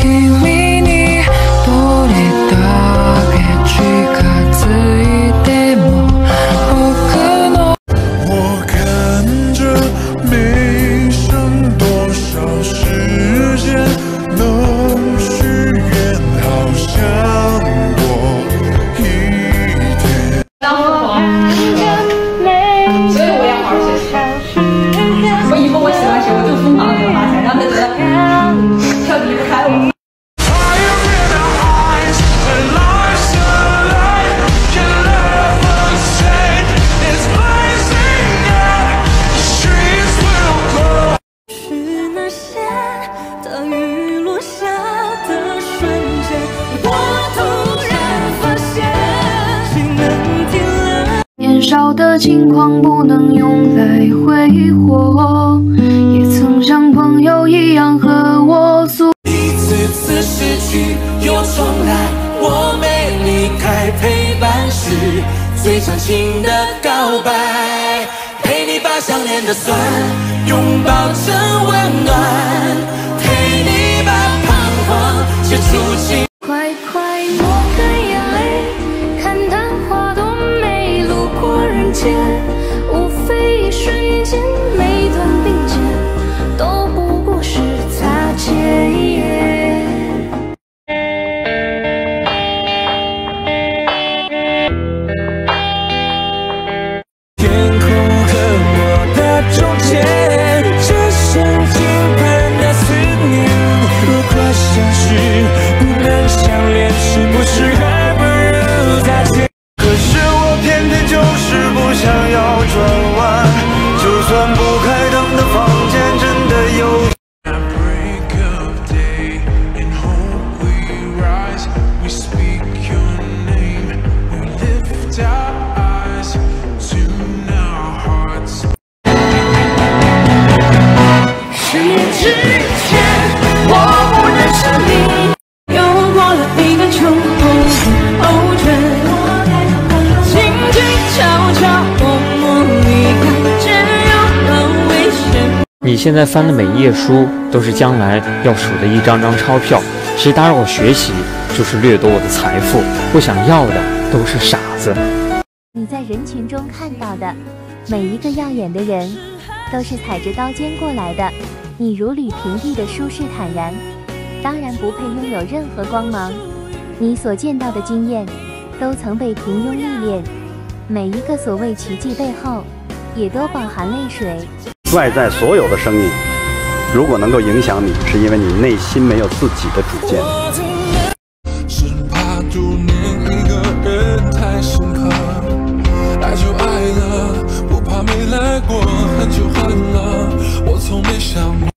Can we 少的轻狂不能用来挥霍，也曾像朋友一样和我诉。一次次失去又重来，我没离开，陪伴是最长情的告白。陪你把想念的酸拥抱成温暖，间，每段并肩都不过是擦肩。天空和我的中间，只剩倾盆的思念。如果相识不能相恋，是不是你，现在翻的每一页书，都是将来要数的一张张钞票。谁打扰我学习，就是掠夺我的财富。不想要的都是傻子。你在人群中看到的每一个耀眼的人，都是踩着刀尖过来的。你如履平地的舒适坦然，当然不配拥有任何光芒。你所见到的经验，都曾被平庸历练。每一个所谓奇迹背后，也都饱含泪水。外在所有的声音，如果能够影响你，是因为你内心没有自己的主见。是怕一个人太深刻，爱就爱了，不怕没来过，恨就恨了，我从没想过。